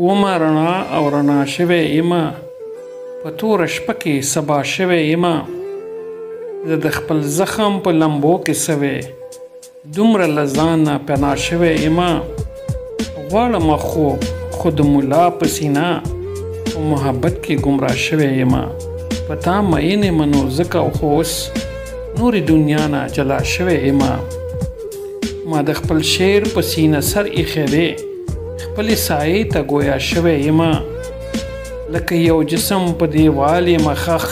ومه رڼا او رڼا شوی یمه په توره شپه کې سبا شوی یمه زه د خپل زخم په لمبو کې سوی دومره له ځانه پنا شوی یمه غواړم خو خو د ملا په سینه په محبت کې ګمراه شوی یم په تا مین یم نو ځکه خو اوس نورې دنیا نه جلا شوی یم ما د خپل شعر په سینه سر ایښی دی خپلې سایې ته ګویا شوی یم لکه یو جسم په دیوال یم خخ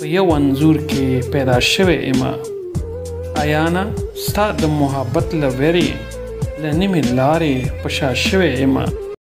په یو انځور کې پیدا شوی یم ایانا ستا د محبت له ویرې له نیمې لارې په شا شوی یم